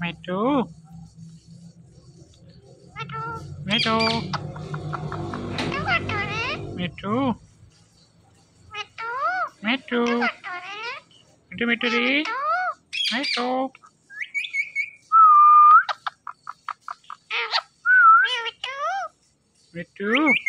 Metro. Metro. Metro. Metro. Metro metro đi. Metro. Metro. Metro.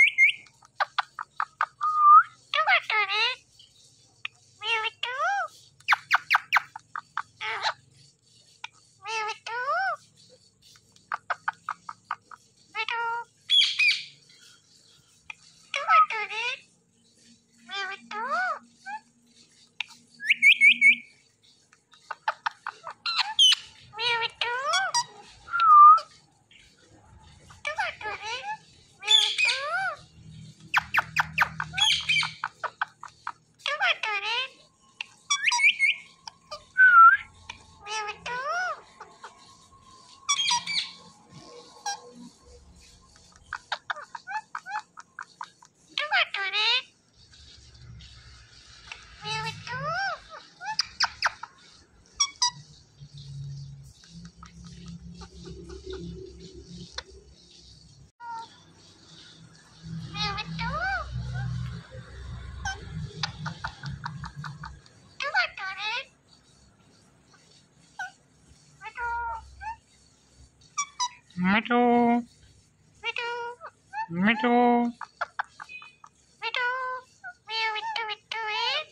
Mitu. Mitu. Mitu. Mitu. Miu Mitu Mitu eh.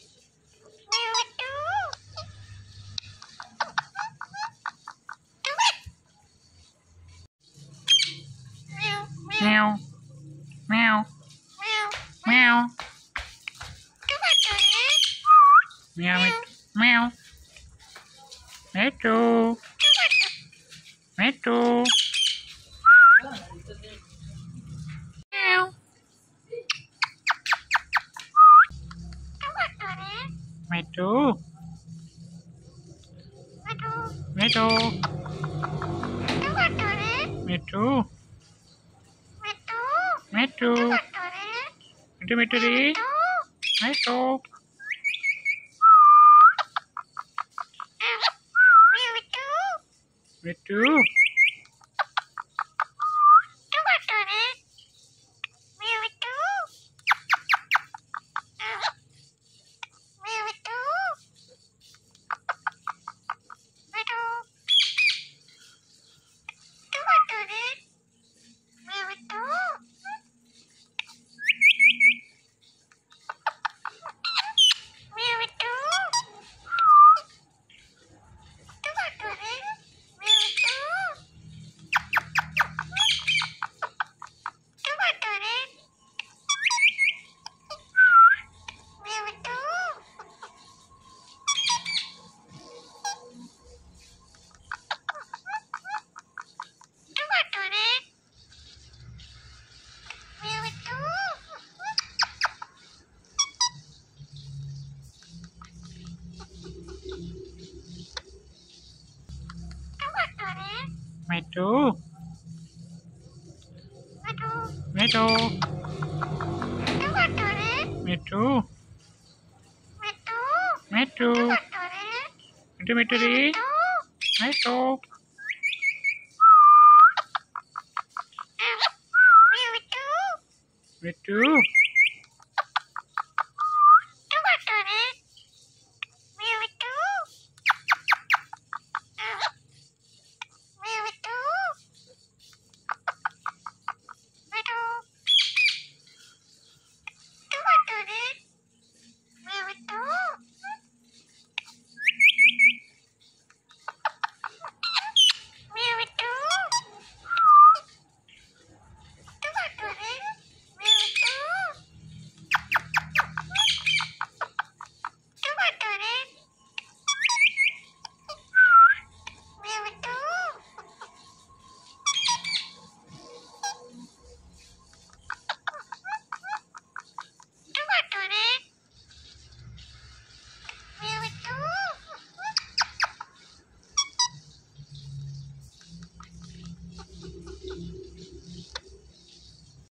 Miu metro metro metro metro metro metro đi. Metro metro metro metro. Metro. Metro. Metro. Metro. Đi. Metro. Metro